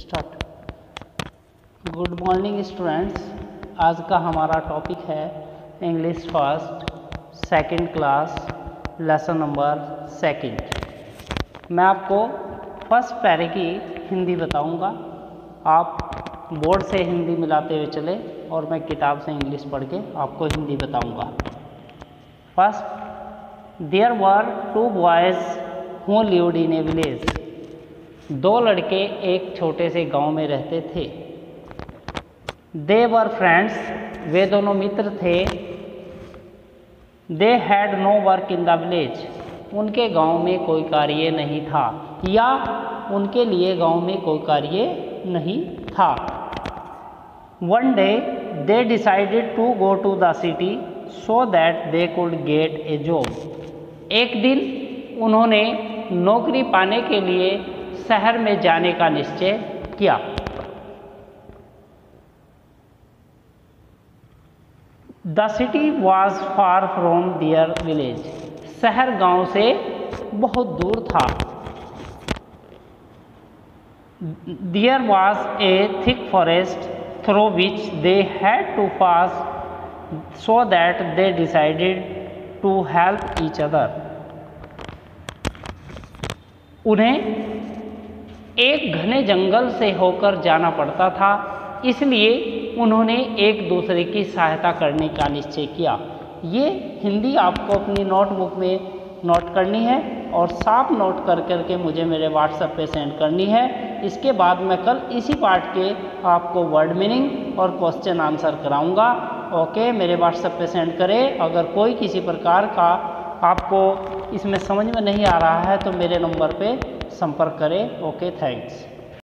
Start good morning students आज का हमारा टॉपिक है English first second class lesson number second मैं आपको फ़र्स्ट पैरे की हिंदी बताऊँगा। आप बोर्ड से हिंदी मिलाते हुए चले और मैं किताब से इंग्लिश पढ़ के आपको हिंदी बताऊँगा। First there were two boys who lived in a village दो लड़के एक छोटे से गाँव में रहते थे। दे वर फ्रेंड्स वे दोनों मित्र थे। They had no work in the village उनके गाँव में कोई कार्य नहीं था या उनके लिए गाँव में कोई कार्य नहीं था। One day they decided to go to the city so that they could get a job एक दिन, उन्होंने नौकरी पाने के लिए शहर में जाने का निश्चय किया। The city was far from their village शहर गाँव से बहुत दूर था। There was a thick forest through which they had to pass so that they decided to help each other उन्हें एक घने जंगल से होकर जाना पड़ता था, इसलिए उन्होंने एक दूसरे की सहायता करने का निश्चय किया। ये हिंदी आपको अपनी नोटबुक में नोट करनी है और साफ़ नोट कर करके मुझे मेरे व्हाट्सएप पे सेंड करनी है। इसके बाद मैं कल इसी पार्ट के आपको वर्ड मीनिंग और क्वेश्चन आंसर कराऊँगा। ओके मेरे व्हाट्सएप पे सेंड करें। अगर कोई किसी प्रकार का आपको इसमें समझ में नहीं आ रहा है तो मेरे नंबर पे संपर्क करें। Okay thanks.